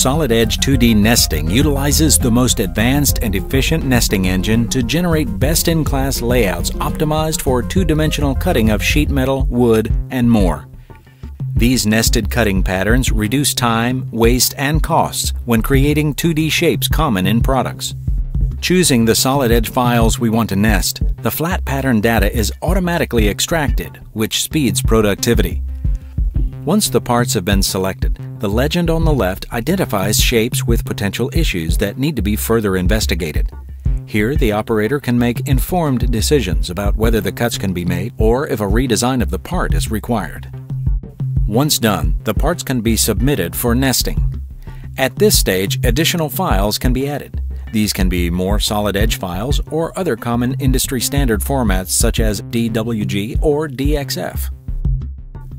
Solid Edge 2D Nesting utilizes the most advanced and efficient nesting engine to generate best-in-class layouts optimized for two-dimensional cutting of sheet metal, wood, and more. These nested cutting patterns reduce time, waste, and costs when creating 2D shapes common in products. Choosing the solid edge files we want to nest, the flat pattern data is automatically extracted, which speeds productivity. Once the parts have been selected, the legend on the left identifies shapes with potential issues that need to be further investigated. Here, the operator can make informed decisions about whether the cuts can be made or if a redesign of the part is required. Once done, the parts can be submitted for nesting. At this stage, additional files can be added. These can be more solid edge files or other common industry standard formats such as DWG or DXF.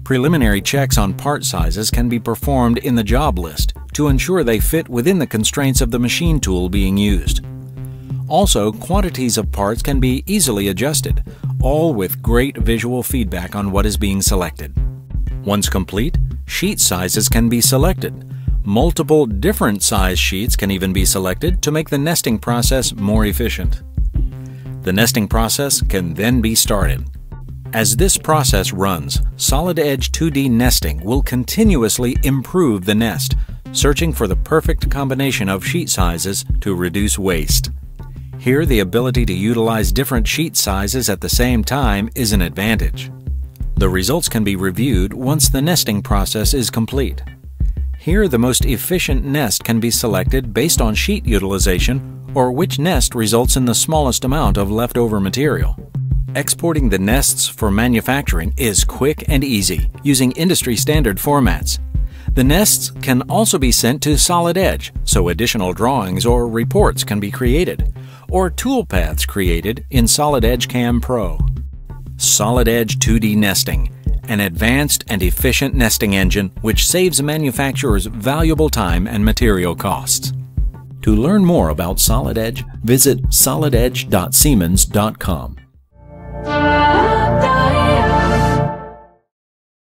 Preliminary checks on part sizes can be performed in the job list to ensure they fit within the constraints of the machine tool being used. Also, quantities of parts can be easily adjusted, all with great visual feedback on what is being selected. Once complete, sheet sizes can be selected, Multiple different size sheets can even be selected to make the nesting process more efficient. The nesting process can then be started. As this process runs, Solid Edge 2D nesting will continuously improve the nest, searching for the perfect combination of sheet sizes to reduce waste. Here, the ability to utilize different sheet sizes at the same time is an advantage. The results can be reviewed once the nesting process is complete. Here, the most efficient nest can be selected based on sheet utilization or which nest results in the smallest amount of leftover material. Exporting the nests for manufacturing is quick and easy using industry standard formats. The nests can also be sent to Solid Edge so additional drawings or reports can be created, or toolpaths created in Solid Edge Cam Pro. Solid Edge 2D Nesting an advanced and efficient nesting engine which saves manufacturers valuable time and material costs. To learn more about Solid Edge, visit solidedge.siemens.com.